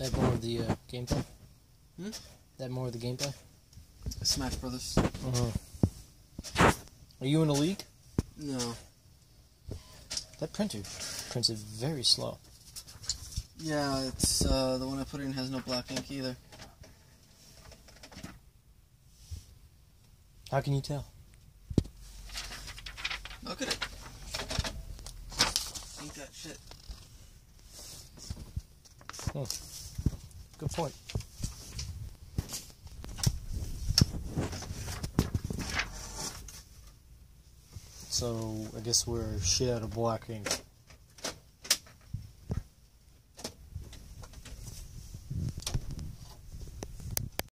That more of the uh, gameplay? Hmm? That more of the gameplay? Smash Brothers. Uh-huh. Are you in a league? No. That printer prints it very slow. Yeah, it's uh, the one I put in has no black ink either. How can you tell? Look at it. Ain't that shit. Good point. So I guess we're shit out of black ink.